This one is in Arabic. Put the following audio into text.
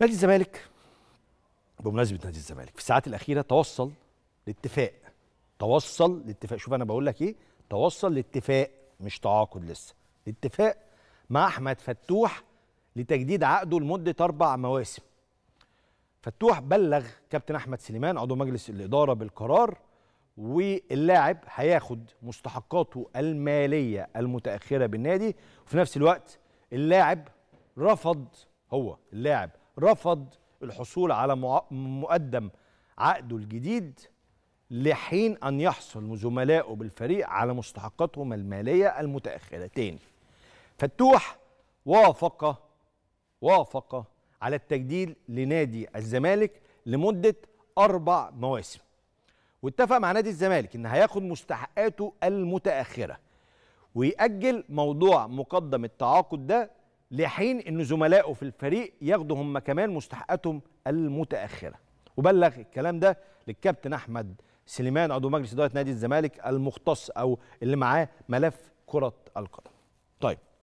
نادي الزمالك بمناسبة نادي الزمالك في الساعات الأخيرة توصل لاتفاق توصل لاتفاق. شوف أنا بقول لك إيه توصل لاتفاق مش تعاقد لسه اتفاق مع أحمد فتوح لتجديد عقده لمدة أربع مواسم. فتوح بلغ كابتن أحمد سليمان عضو مجلس الإدارة بالقرار واللاعب هياخد مستحقاته المالية المتأخرة بالنادي. وفي نفس الوقت اللاعب رفض هو اللاعب رفض الحصول على مقدم عقده الجديد لحين أن يحصل زملائه بالفريق على مستحقاتهم المالية المتاخره تاني فتوح وافق وافق على التجديد لنادي الزمالك لمدة أربع مواسم. واتفق مع نادي الزمالك إن هياخد مستحقاته المتأخرة ويأجل موضوع مقدم التعاقد ده لحين إن زملائه في الفريق ياخدوا هم كمان مستحقاتهم المتأخرة. وبلغ الكلام ده للكابتن أحمد سليمان عضو مجلس إدارة نادي الزمالك المختص أو اللي معاه ملف كرة القدم. طيب